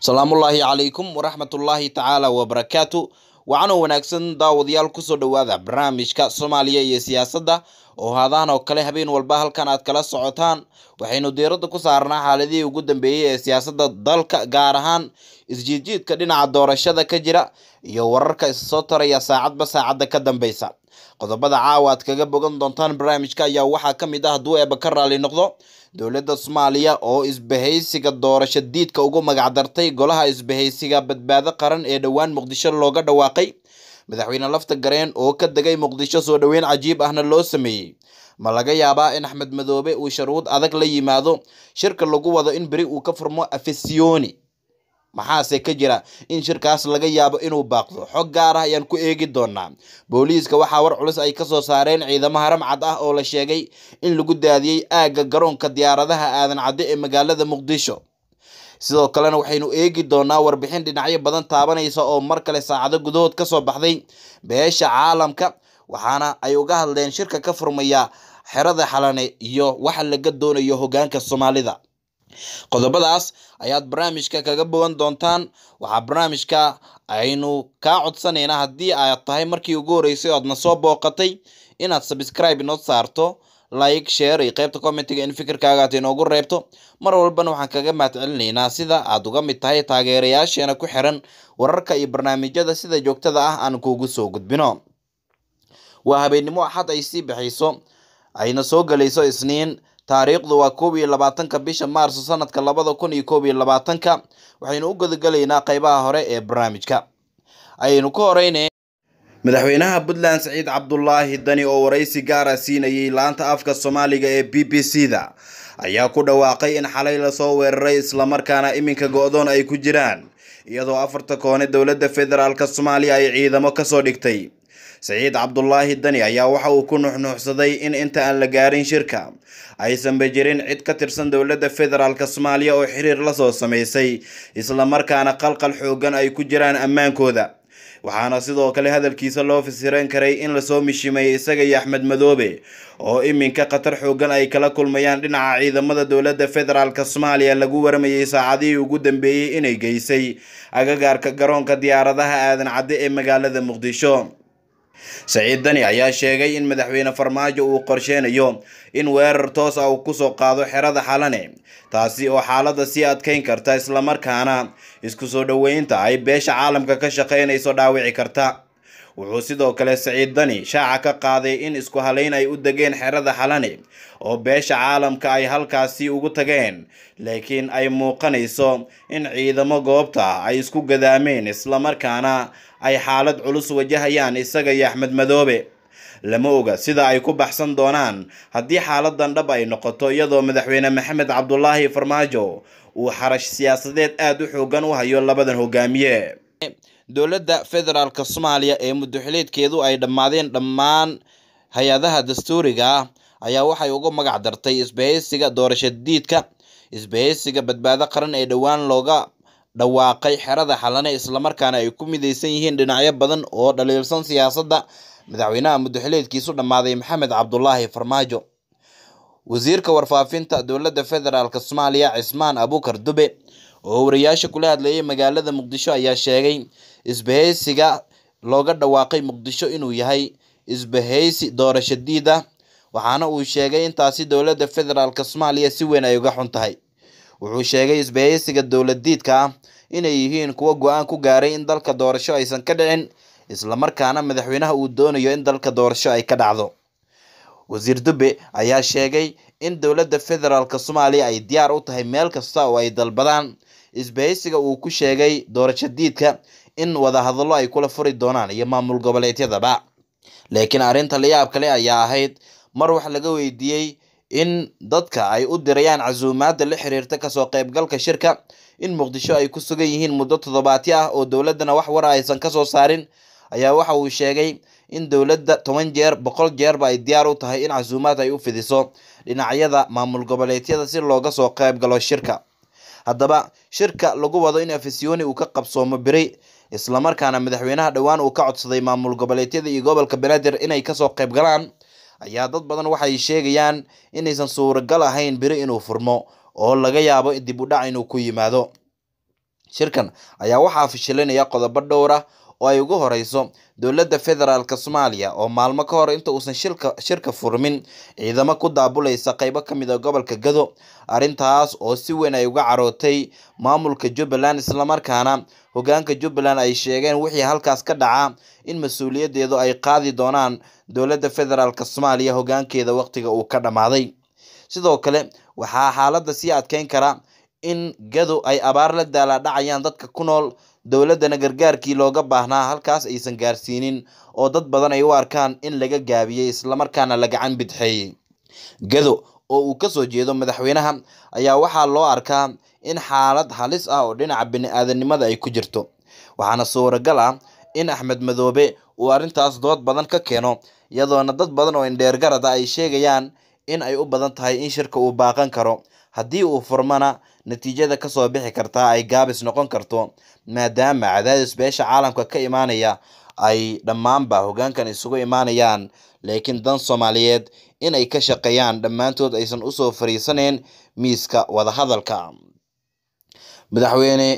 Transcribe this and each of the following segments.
salaamullaahi calaykum waraxmatullaahi tacaala wabarakaatu waxaana wanaagsan daawadayaal ku soo dhowaada barnaamijka soomaaliya iyo siyaasadda oo haadaan oo kale habeen walba halkan aad kala socotaan waxaynu diiradda ku saarnaa xaaladihii ugu dambeeyey ee siyaasadda dalka gaar ahaan isjiidjiidka dhinaca doorashada ka jira iyo wararka issoo taraya saacadba saacadda ka dambeysa qodobada caawa aad kaga bogan doontaan barnaamijka ayaa waxaa ka mid ah hadduu eeba ka raali noqdo dowladda soomaaliya oo isbahaysiga doorasho diidka ugu magacdartay golaha isbahaysiga badbaado qaran ee dhowaan muqdisho looga dhawaaqay. Madaxweyne lafta gareen oo ka degay muqdisho soo dhoweyn cajiib ahna loo sameeyey. Ma laga yaabaa in axmed madoobe uu sharuud adag la yimaado. Shirka lagu wado in beri uu ka furmo afesiyoni maxaase ka jira in shirkaas laga yaabo inuu baaqdo? Xog gaar ah ayaan ku eegi doonaa booliiska waxaa war culus ay ka soo saareen ciidamo haram cad ah oo la sheegay in lagu daadiyey aagga garoonka diyaaradaha aadan cadde ee magaalada muqdisho. Sidoo kalena waxaynu eegi doonaa warbixin dhinacyo badan taabanaysa oo mar kale saacado gudahood ka soo baxday beesha caalamka waxaana ay uga hadleen shirka ka furmaya xerada xalane iyo waxa laga doonayo hogaanka soomaalida qodobadaas ayaad barnaamijka kaga bogan doontaan. Waxaa barnaamijka aynu kaa codsanaynaa haddii aad tahay markii ugu horeysay o aadna soo booqatay inaad subscribe inoo saarto like share iyo qeybta commentiga in fikirkaaga aad inoogu reebto. Mar walbana waxaan kaga mahadcelinaynaa sida aad uga mid tahay taageerayaasheena ku xiran wararka iyo barnaamijyada sida joogtada ah aan kuugu soo gudbino. Waa habeennimo axad ay sii baxayso ayna soo gelayso isniin taariikhdu waa koob iyo labaatanka bisha maarso sanadka labada kun iyo koob iyo labaatanka waxaynu u gudagelaynaa qeybaha hore ee barnaamijka. Ayaynu ka horeyne madaxweynaha puntland saciid cabdulaahi dani oo waraysi gaara siinayay laanta afka soomaaliga ee b b c da ayaa ku dhawaaqay in xalay la soo weeraray islamarkaana iminka go-doon ay ku jiraan iyadoo afarta koone dowladda federaalk soomaaliya ay ciidamo ka soo dhigtay saciid cabdulaahi dani ayaa waxa uu ku nuxnuuxsaday in inta aan la gaarin shirka aysanba jirin cid ka tirsan dowladda federaalk soomaaliya oo xiriir la soo sameysay islamarkaana qalqal xoogan ay ku jiraan ammaankooda. Waxaana sidoo kale hadalkiisa loo fasiran karay in la soo mishimeeyey isaga iyo axmed madoobe oo iminka khatar xoogan ay kala kulmayaan dhinaca ciidamada dowladda federaalk soomaaliya lagu warmayey saacadihii ugu dambeeyey inay geysay agagaarka garoonka diyaaradaha aadan cadde ee magaalada muqdisho saciid dani ayaa sheegay in madaxweyne farmaajo uu qorsheynayo in weerar toos ah uu ku soo qaado xerada xalane taasi oo xaaladda sii adkeyn karta islamarkaana isku soo dhoweynta ay beesha caalamka ka shaqeynayso dhaawici karta wuxuu sidoo kale saciid dani shaaca ka qaaday in isku haleyn ay u degeen xerada xalane oo beesha caalamka ay halkaasi ugu tageen. Laakiin ay muuqanayso in ciidamo goobta ay isku gadaameen islamarkaana ay xaalad culus wajahayaan isaga iyo axmed madoobe. Lama oga sida ay ku baxsan doonaan haddii xaaladan dhab ay noqoto iyadoo madaxweyne maxamed cabdulaahi farmaajo uu xarash siyaasadeed aada u xoogan u hayo labadan hogaamiye dowladda federaalk soomaaliya ee muddoxileedkeedu ay dhammaadeen dhammaan hay'adaha dastuuriga ayaa waxay uga magac dartay isbahaysiga doorasho diidka isbahaysiga badbaado qaran ee dhowaan looga dhawaaqay xerada xalane islamarkaana ay ku mideysan yihiin dhinacyo badan oo dhaliilsan siyaasadda. Madaxweynaha muddoxileedkiisu dhammaaday maxamed cabdulaahi farmaajo. Wasiirka warfaafinta dowladda federaalk soomaaliya cismaan abuukar dube oo wariyaasha kula hadlayay magaalada muqdisho ayaa sheegay isbahaysiga looga dhawaaqay muqdisho inuu yahay isbahaysi doorasho diid ah waxaana uu sheegay intaasi dowladda federaalk soomaaliya si weyn ay uga xun tahay. Wuxuu sheegay isbahaysiga dowladiidka ah inay yihiin kuwo go'aan ku gaaray in dalka doorasho aysan ka dhicin islamarkaana madaxweynaha uu doonayo in dalka doorasho ay ka dhacdo. Wasiir dube ayaa sheegay in dowladda federaalk soomaaliya ay diyaar u tahay meel kasta oo ay dalbadaan. Isbahaysiga uu ku sheegay doorasho diidka in wadahadallo ay kula furi doonaan iyo maamul goboleedyadaba. Laakiin arrinta layaab kale ayaa ahayd mar wax laga weydiiyey in dadka ay u dirayaan casuumaadda la xiriirta ka soo qeybgalka shirka in muqdisho ay ku sugan yihiin muddo toddobaatyo ah oo dowladdana wax wara aysan ka soo saarin. Ayaa waxa uu sheegay in dowladda toban jeer boqol jeerba ay diyaar u tahay in casuumaad ay u fidiso dhinacyada maamul goboleedyada si looga soo qeyb galo shirka. Haddaba shirka lagu wado in afisyooni uu ka qabsoomo beri islamarkaana madaxweynaha dhowaan uu ka codsaday maamul goboleedyada iyo gobolka banaadir inay ka soo qeyb galaan ayaa dad badan waxay sheegayaan inaysan suuragal ahayn beri inuu furmo oo laga yaabo dib u dhac inuu ku yimaado. Shirkan ayaa waxaa fashilinaya qodobo dhowr ah oo ay ugu horeyso dowladda federaalk soomaaliya oo maalmo ka hor inta uusan shirka furmin ciidamo ku daabulaysa qeybo ka mid a gobolka gado arrintaas oo si weyn ay uga carootay maamulka jubbaland islamarkaana hogaanka jubbaland ay sheegeen wixii halkaas ka dhaca in mas'uuliyadeedu ay qaadi doonaan dowladda federaalk soomaaliya hogaankeeda waqtiga uu ka dhammaaday sidoo kale waxaa xaaladda sii adkeyn kara in gado ay abaar la daala dhacayaan dadka ku nool dowladdana gargaarkii looga baahnaa halkaas aysan gaarsiinin oo dad badan ay u arkaan in laga gaabiyey islamarkaana la gacan bidxeeyey gado oo uu ka soo jeedo madaxweynaha ayaa waxaa loo arkaa in xaalad halis ah oo dhinaca bini-aadanimada ay ku jirto. Waxaana suuragal ah in axmed madoobe uu arrintaas dood badan ka keeno iyadoona dad badan oo indheergarada ay sheegayaan in ay u badan tahay in shirka uu baaqan karo. Haddii uu furmana natiijada ka soo bixi kartaa ay gaabis noqon karto maadaama cadaadis beesha caalamka ka imaanaya ay dhammaanba hogaankan isugu imaanayaan. Laakiin dan soomaaliyeed inay ka shaqeeyaan dhammaantood aysan u soo fariisaneen miiska wadahadalka. Madaxweyne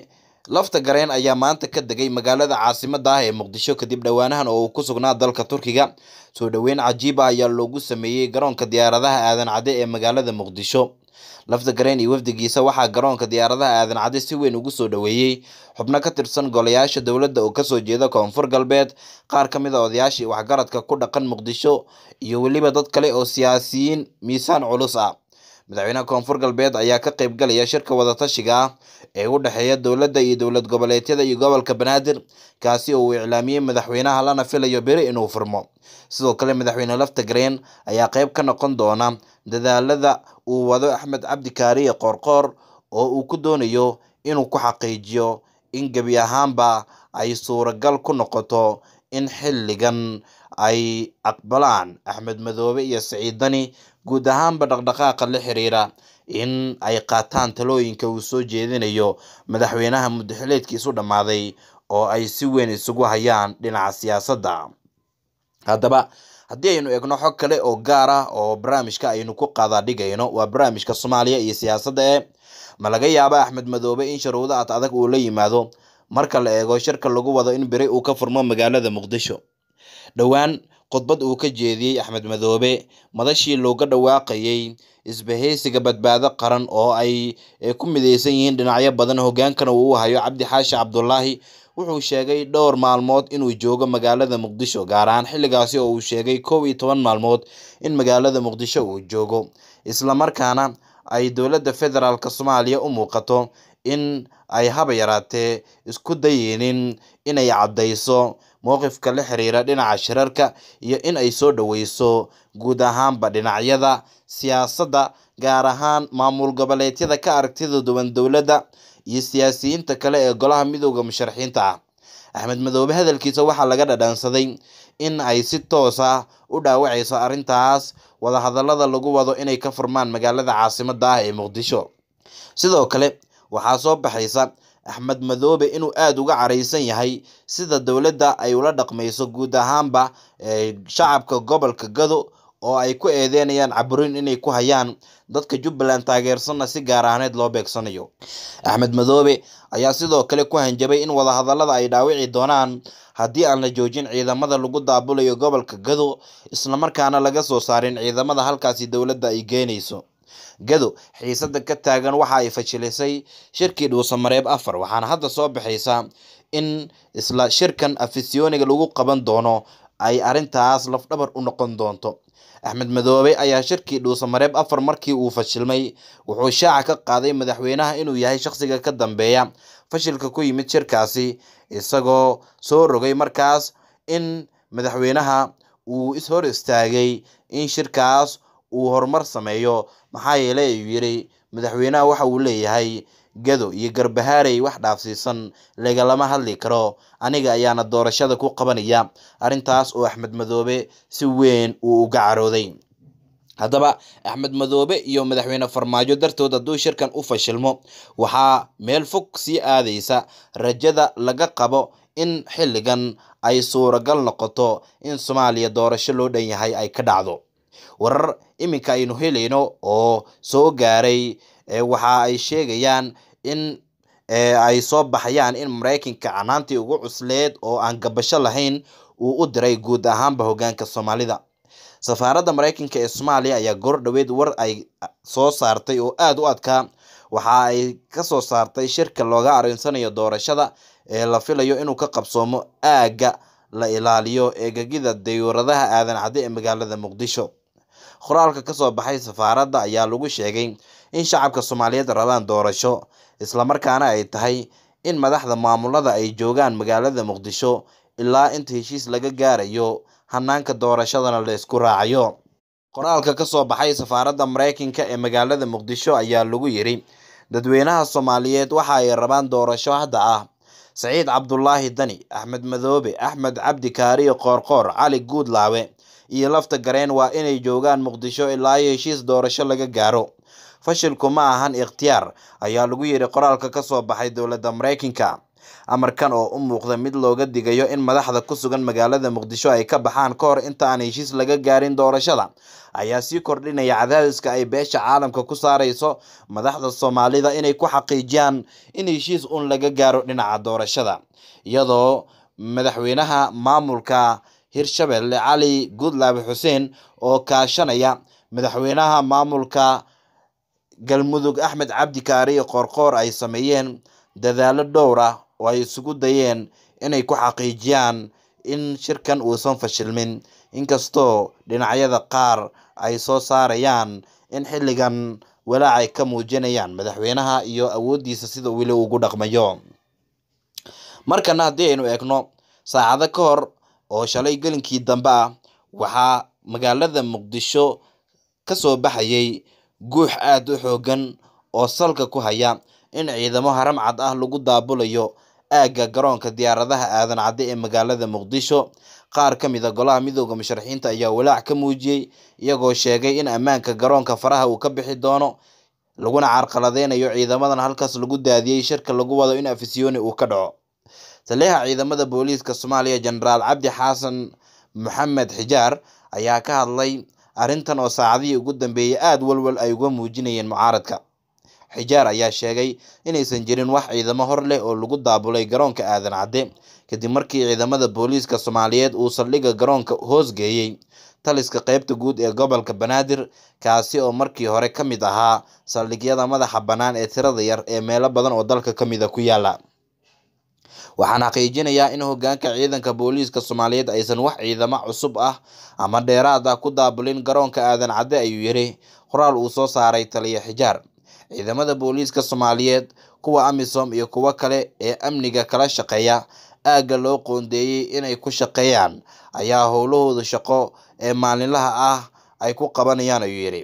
lafta gareen ayaa maanta ka degay magaalada caasimada ah ee muqdisho kadib dhowaanahan oo uu ku sugnaa dalka turkiga. Soo dhoweyn cajiib ah ayaa loogu sameeyey garoonka diyaaradaha aadan cadde ee magaalada muqdisho lafta gareen iyo wafdigiisa waxaa garoonka diyaaradaha aadan cadde si weyn ugu soo dhoweeyey. Xubno ka tirsan golayaasha dowladda oo ka soo jeeda koonfur galbeed qaar ka mid a odayaashii waxgaradka ku dhaqan muqdisho iyo weliba dad kale oo siyaasiyiin miisaan culus ah madaxweynaha koonfur galbeed ayaa ka qeybgalaya shirka wadatashiga ah ee u dhexeeya dowladda iyo dowlad goboleedyada iyo gobolka banaadir kaasi oo uu iclaamiyey madaxweynaha lana filayo beri inuu furmo. Sidoo kale madaxweyne lafta gareen ayaa qeyb ka noqon doona dadaalada uu wado axmed cabdi kaariye qoorqoor oo uu ku doonayo inuu ku xaqiijiyo in gebi ahaanba ay suuragal ku noqoto in xilligan ay aqbalaan axmed madoobe iyo siciid dani guud ahaanba dhaqdhaqaaqa la xiriira in ay qaataan talooyinka uu soo jeedinayo madaxweynaha muddaxileedkiisu dhammaaday oo ay si weyn isugu hayaan dhinaca siyaasadda. Haddaba haddii aynu eegno xog kale oo gaar ah oo barnaamijka aynu ku qaadaa dhigayno waa barnaamijka soomaaliya iyo siyaasadda ee ma laga yaaba axmed madoobe in sharuudo ad adag uu la yimaado marka la eego shirka lagu wado in beri uu ka furmo magaalada muqdisho. Dhowaan khudbad uu ka jeediyey axmed madoobe madashii looga dhawaaqayey isbahaysiga badbaado qaran oo ay ku mideysan yihiin dhinacyo badan. Hogaankana uu hayo cabdi xaashi cabdulaahi wuxuu sheegay dhowr maalmood inuu joogo magaalada muqdisho gaar ahaan xilligaasi oo uu sheegay kow iyo toban maalmood in magaalada muqdisho uu joogo. Islamarkaana ay dowladda federaalk soomaaliya u muuqato in ay haba yaraatee isku dayeynin inay caddayso mowqifka la xiriira dhinaca shirarka iyo in ay soo dhoweyso guud ahaanba dhinacyada siyaasadda gaar ahaan maamul goboleedyada ka aragtida duwan dowladda iyo siyaasiyiinta kale ee golaha midooda musharaxiinta ah. Axmed madoobe hadalkiisa waxaa laga dhadhansaday in ay si toos ah u dhaawacayso arrintaas wadahadallada lagu wado inay ka furmaan magaalada caasimada ah ee muqdisho. Sidoo kale waxaa soo baxaysa axmed madoobe inuu aada uga caraysan yahay sida dowladda ay ula dhaqmayso guud ahaanba shacabka gobolka gado oo ay ku eedeynayaan caburin inay ku hayaan dadka jubbaland taageersanna si gaar ahneed loo beegsanayo. Axmed madoobe ayaa sidoo kale ku hanjabay in wadahadallada ay dhaawici doonaan haddii aan la joojin ciidamada lagu daabulayo gobolka gado islamarkaana laga soo saarin ciidamada halkaasi dowladda ay geenayso gado xiisada ka taagan waxa ay fashilisay shirkii dhuusamareeb afar. Waxaana hadda soo baxaysa in isla shirkan afisyooniga lagu qaban doono ay arrintaas lafdhabar u noqon doonto. Axmed madoobe ayaa shirkii dhuusamareeb afar markii uu fashilmay wuxuu shaaca ka qaaday madaxweynaha inuu yahay shaqsiga ka dambeeya. Fashilka ku yimid shirkaasi isagoo soo rogay markaas in madaxweynaha uu ishor istaagay in shirkaas uu horumar sameeyo. Maxaa yeelay ayuu yidhi madaxweynaha waxa uu leeyahay gado iyo garbahaarey wax dhaafsiisan lagalama hadli karo. Aniga ayaana doorashada ku qabanaya arrintaas oo axmed madoobe si weyn uu uga carooday. Haddaba axmed madoobe iyo madaxweyne farmaajo dartood hadduu shirkan u fashilmo waxaa meel fog sii aadaysa rajada laga qabo in xilligan ay suuragal noqoto in soomaaliya doorasho loo dhan yahay ay ka dhacdo warar iminka aynu helayno oo soo gaaray waxa ay sheegayaan in ay soo baxayaan in maraykanka canaantii ugu cusleed oo aan gabasho lahayn uu u diray guud ahaanba hogaanka soomaalida. Safaaradda maraykanka ee soomaaliya ayaa goor dhoweed war ay soo saartay oo aada u adkaa waxa ay ka soo saartay shirka looga arinsanayo doorashada ee la filayo inuu ka qabsoomo aagga la ilaaliyo eegagida dayuuradaha aadan cadde ee magaalada muqdisho qoraalka ka soo baxay safaaradda ayaa lagu sheegay in shacabka soomaaliyeed rabaan doorasho islamarkaana ay tahay in madaxda maamulada ay joogaan magaalada muqdisho ilaa inta heshiis laga gaarayo hanaanka doorashadana la isku raacayo. Qoraalka ka soo baxay safaaradda maraykanka ee magaalada muqdisho ayaa lagu yiri dadweynaha soomaaliyeed waxa ay rabaan doorasho hadda ah. Saciid cabdulaahi dani axmed madoobe axmed cabdi kaariyo qoorqoor cali guudlaawe iyo lafta gareen waa inay joogaan muqdisho ilaa iyo heshiis doorasho laga gaaro. Fashilku ma ahan ikhtiyaar ayaa lagu yiri qoraalka ka soo baxay dowladda maraykanka. Amarkan oo u muuqda mid looga digayo in madaxda ku sugan magaalada muqdisho ay ka baxaan ka hor inta aan heshiis laga gaarin doorashada ayaa sii kordhinaya cadaadiska ay beesha caalamka ku saareyso madaxda soomaalida inay ku xaqiijiyaan in heshiis un laga gaaro dhinaca doorashada iyadoo madaxweynaha maamulka hirshabelle cali guudlaabe xuseen oo kaashanaya madaxweynaha maamulka galmudug axmed cabdi kaariyo qoorqoor ay sameeyeen dadaalo dhowr ah oo ay isugu dayeen inay ku xaqiijiyaan in shirkan uusan fashilmin. Inkastoo dhinacyada qaar ay soo saarayaan in xilligan walaac ay ka muujinayaan madaxweynaha iyo awooddiisa sida weli ugu dhaqmayo. Markana haddii aynu eegno saacado ka hor oo shalay gelinkii dambe ah waxaa magaalada muqdisho ka soo baxayay guux aada u xoogan oo salka ku haya in ciidamo haram cad ah lagu daabulayo aagga garoonka diyaaradaha aadan cadde ee magaalada muqdisho. Qaar ka mid a golaha midooda musharaxiinta ayaa walaac ka muujiyey iyagoo sheegay in ammaanka garoonka faraha uu ka bixi doono laguna carqaladeynayo ciidamadan halkaas lagu daadiyey shirka lagu wado in afisyooni uu ka dhaco taliyaha ciidamada booliiska soomaaliya jenaraal cabdi xasan maxamed xijaar ayaa ka hadlay arrintan oo saacadihii ugu dambeeyey aada walwal ay uga muujinayeen mucaaradka. Xijaar ayaa sheegay inaysan jirin wax ciidamo hor leh oo lagu daabulay garoonka aadan cadde kadib markii ciidamada booliiska soomaaliyeed uu saldhigga garoonka hoosgeeyey taliska qeybta guud ee gobolka banaadir kaasi oo markii hore ka mid ahaa saldhigyada madaxa bannaan ee tirada yar ee meelo badan oo dalka ka mid a ku yaalla waxaan xaqiijinayaa in hogaanka ciidanka booliiska soomaaliyeed aysan wax ciidamo cusub ah ama dheeraad ah ku daabulin garoonka aadan cadde ayuu yiri qoraal uu soo saaray taliya xijaar. Ciidamada booliiska soomaaliyeed kuwa amisom iyo kuwo kale ee amniga kala shaqeeya aagga loo qoondeeyey inay ku shaqeeyaan ayaa howlahooda shaqo ee maalinlaha ah ay ku qabanayaan ayuu yidhi.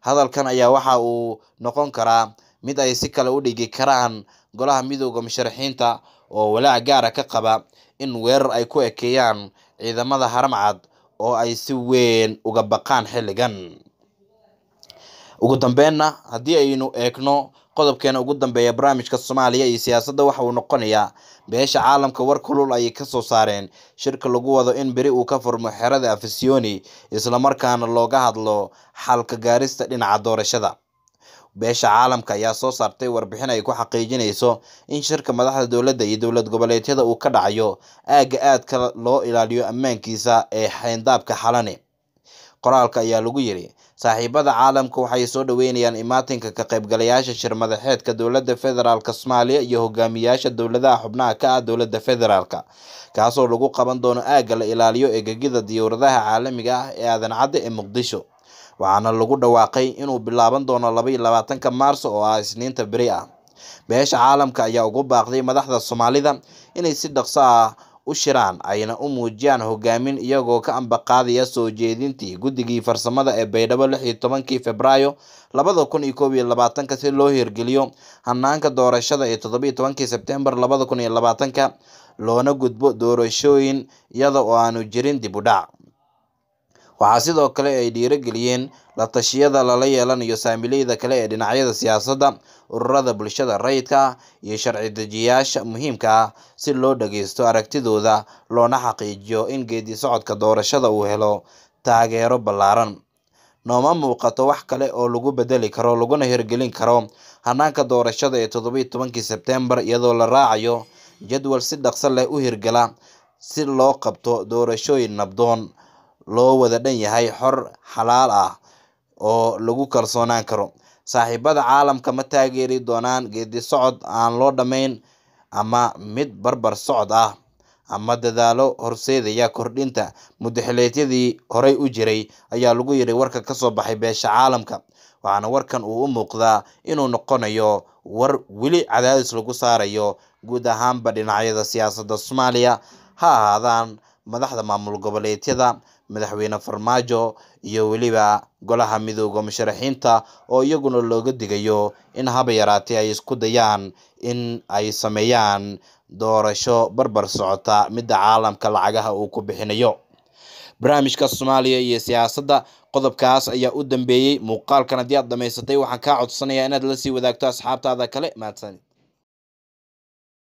Hadalkan ayaa waxa uu noqon karaa mid ay si kale u dhigi karaan golaha midooda musharaxiinta oo walaac gaara ka qaba in weerar ay ku ekeeyaan ciidamada haramcad oo ay si weyn uga baqaan xilligan. Ugu dambeynna haddii aynu eegno qodobkeena ugu dambeeya barnaamijka soomaaliya iyo siyaasadda waxa uu noqonayaa beesha caalamka war kulul ayay ka soo saareen shirka lagu wado in beri uu ka furmo xerada afisiyoni islamarkaana looga hadlo xalka gaarista dhinaca doorashada beesha caalamka ayaa soo saartay warbixin ay ku xaqiijinayso in shirka madaxda dowladda iyo dowlad goboleedyada uu ka dhacayo aagga aadka loo ilaaliyo ammaankiisa ee xayndaabka xalane. Qoraalka ayaa lagu yiri saaxiibada caalamka waxay soo dhaweynayaan imaatinka ka qaybgalayaasha shir madaxeedka dowladda federaalk soomaaliya iyo hogaamiyaasha dowladaha xubnaha ka ah dowladda federaalk kaasoo lagu qaban doono aagga la ilaaliyo eegagida diyuuradaha caalamiga ah ee aadan cadde ee muqdisho waxaana lagu dhawaaqay inuu bilaaban doono laba labaatanka maarso oo ah isniinta beri ah. Beesha caalamka ayaa ugu baaqday madaxda soomaalida inay si dhaqso ah u shiraan ayna u muujiyaan hogaamin iyagoo ka ambaqaadaya soo jeedintii guddigii farsamada ee baydhabo lix iyo tobankii februaayo labada kun iyo koob iyo labaatanka si loo hirgeliyo hanaanka doorashada ee toddobiyo tobankii sebtembar labada kun iyo labaatanka loona gudbo doorashooyin iyada oo aanu jirin dib u dhac waxaa sidoo kale ay dhiirogeliyeen la tashiyada lala yeelanayo saamileyda kale ee dhinacyada siyaasadda ururada bulshada rayidka iyo sharci dejiyayaasha muhiimka ah si loo dhageysto aragtidooda loona xaqiijiyo in geedi socodka doorashada uu helo taageero ballaaran. Nooma muuqato wax kale oo lagu bedeli karo laguna hirgelin karo hanaanka doorashada ee toddobiyi tobankii sebtembar iyadoo la raacayo jadwal si dhaqso leh u hirgala si loo qabto doorashooyin nabdoon loo wada dhan yahay xor xalaal ah oo lagu kalsoonaan karo. Saaxiibada caalamka ma taageeri doonaan geedi socod aan loo dhammayn ama mid barbar socod ah ama dadaalo horseedaya kordhinta. Mudaxileedyadii horey u jiray ayaa lagu yidhi warka ka soo baxay beesha caalamka waxaana warkan uu u muuqdaa inuu noqonayo war weli cadaadis lagu saarayo guud ahaanba dhinacyada siyaasadda soomaaliya. Ha ahaadaan madaxda maamul goboleedyada madaxweyne farmaajo iyo weliba golaha midooda musharaxiinta oo iyaguna looga digayo in haba yaraatee ay isku dayaan in ay sameeyaan doorasho barbar socota midda caalamka lacagaha uu ku bixinayo. Barnaamijka soomaaliya iyo siyaasadda qodobkaas ayaa u dambeeyey muuqaalkan haddii aad dhamaysatay waxaan kaa codsanayaa inaad la sii wadaagto asxaabtaada kale. Mahadsanid